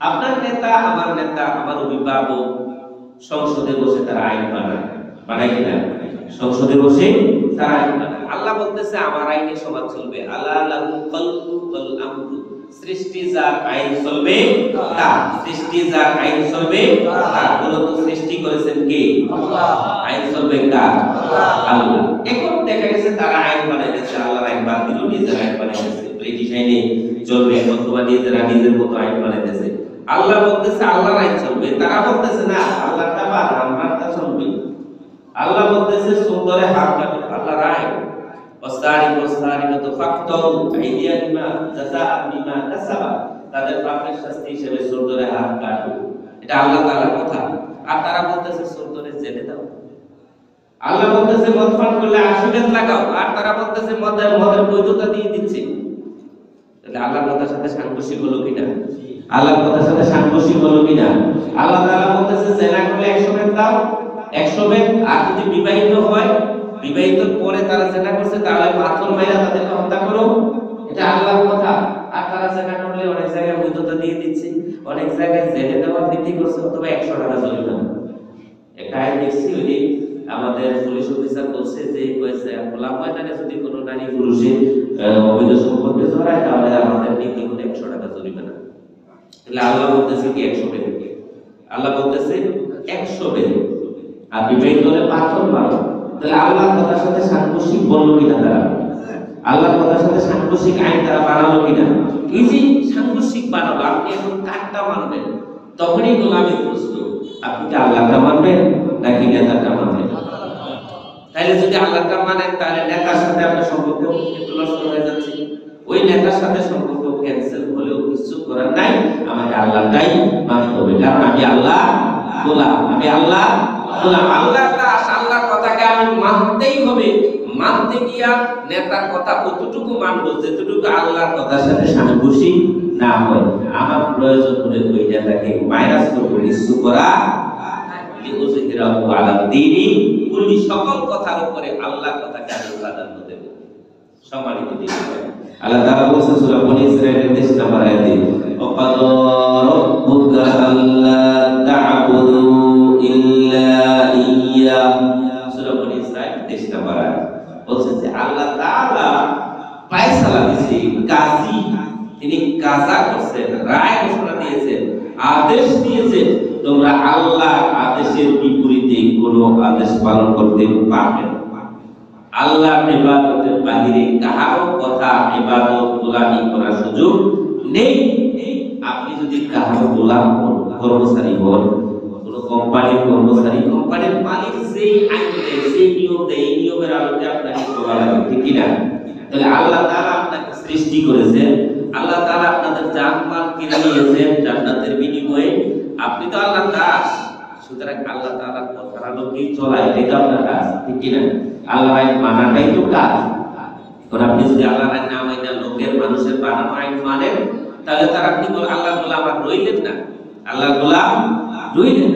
আপনার নেতা আমার নেতা আমার অভিভাবক সংসদে বসে তারা আইন বানায়। বানায় কিনা? সংসদে বসে তারা আইন বানায়। আল্লাহ বলতেছে আমার আইনে সমাজ চলবে। আল্লাহ লাহু আমরু। সৃষ্টি যার আইন চলবে তার। সৃষ্টি যার আইন চলবে তার। মূলত সৃষ্টি করেছেন কে? আইন চলবে কার? আল্লাহ। এখন দেখা গেছে তারা আইন বানাইতেছে আল্লাহর আইন বাদ দিল নিজের আইন বানাইতেছে। ব্রিটিশ আইনে চলবে অথবা নিজেরা নিজের মতো আইন বানাইতেছে। আল্লাহ বলতেছে আল্লাহর আইন চলবে। তারা বলতেছে, না আল্লাহটা বাদ আমারটা চলবে আল্লাহ বলতেছে, সুন্দরে হাত কাটো আল্লাহর আইন ওয়াসারিক ওয়াসারিকাত ফাকতাউ আইদিয়াহিমা জাযাআ বিমা কাসাবা। তাদের পাপের শাস্তি হিসেবে সুন্দরে হাত কাটো এটা আল্লাহ তাআলার কথা। আর তারা বলতেছে, সুন্দরে জেলে দাও। আল্লাহ বলতেছে, মদ পান করলে আশীর্বাদ লাগাও। আর তারা বলতেছে, মদের মদের বৈধতা দিয়ে দিচ্ছে। তাহলে আল্লাহর কথার সাথে সাংঘর্ষিক হলো কিনা? আল্লাহর কথার সাথে সাংঘর্ষিক হলো কিনা? আল্লাহ তাআলা বলতেছে জেনা করলে 100 বেদ দাও 100 বেদ আর যদি বিবাহিত হয়, বিবাহিত পরে তারা জেনা করছে, তাহলে পাথর মাইরা তাদেরকে হত্যা করো। এটা আল্লাহর কথা। আর তারা জেনা করলে অনেক জায়গায় বৈধতা দিয়ে দিচ্ছে, অনেক জায়গায় জেনে দেওয়ার বৃদ্ধি করছে, অথবা 100 টাকা জরিমানা। একটা আইন দেখছি, ওই আমাদের পুলিশ অফিসার বলছে যে কয়েছে খোলা ময়দানে যদি কোনো নারী পুরুষের অবৈধ সম্পর্কে জড়ায় তাহলে আমাদের নীতি হলো একশো টাকা জরিমানা তাহলে আল্লাহ বলতেছে কি একশো বেদ আল্লাহ বলতেছে একশো বেদ আর বিবাহিত হলে পাথর মারো। তাহলে আল্লাহর কথার সাথে সাংঘর্ষিক বলল কিনা তারা? আল্লাহর কথার সাথে সাংঘর্ষিক আইন তারা বানালো কিনা? এই সাংঘর্ষিক বানালো, আপনি এখন কারটা মানবেন? তখনই গোলামি প্রশ্ন, আপনি কি আল্লাহটা মানবেন নাকি নেতাটা মানবেন? তাহলে যদি আল্লাহটা মানেন, তাহলে নেতার সাথে আপনার সম্পর্ক হয়ে যাচ্ছে। ওই নেতার সাথে সম্পর্ক কিছু করার নাই আমাকে আল্লাহটাই মানতে হবে কারণ আমি আল্লাহ গোলাম, আমি আল্লাহ গোলাম। আল্লাহর দাস কথাকে আমি মানতেই হবে। মানতে গিয়া নেতার কথা কতটুকু মানবো যেতটুকু আল্লাহর কথার সাথে সাংঘর্ষিক না হয়। আমার প্রয়োজন হলে ওই নেতাকে মাইনাস করব ইস্যু করা সকল কথার উপরে আল্লাহর কথাকে আমি প্রাধান্য দেব। সম্মানিত দিন আল্লাহ তাআলা বলেছেন, সূরা বনী ইসরাঈলের 23 নম্বর আয়াতে ওয়াকাদ রাব্বুকা আল্লা তা'বুদু ইল্লা ইয়্যা সূরা বনী ইসরাঈল 23 নম্বর আয়াত। বলছেন যে আল্লাহ তাআলা ফয়সালা দিয়েছে, তোমরা আল্লাহর আদেশের বিপরীতে কোনো আদেশ পালন করতে পারবে না। আল্লাহর ইবাদতের বাহিরে কারও কথা ইবাদত গোলামি করার সুযোগ নেই। আপনি যদি কারও গোলাম কর্মচারী হন, কোনো কোম্পানির কর্মচারী কোম্পানির মালিক যেই আইন সেই নিয়ম দেয়, এই নিয়মের আলোকে আপনাকে চলা লাগে, ঠিক কি না তাহলে আল্লাহ তারা আপনাকে সৃষ্টি করেছেন, আল্লাহ তারা আপনাদের জানমাল কিনে নিয়েছেন জান্নাতের বিনিময়ে। আপনি তো আল্লাহ দাস সুতরাং আল্লাহ তাআলার কথার আলোকেই চলা এটাই তো আপনার কাজ, ঠিক কি না আল্লাহর আইন মানাটাই তো কাজ। কারণ আপনি যদি আল্লাহর আইন না মানেন লোকের মানুষের বানানো আইন মানেন, তাহলে তার আপনি আল্লাহ গোলাম আর রইলেন না। আল্লাহ গোলাম রইলেন।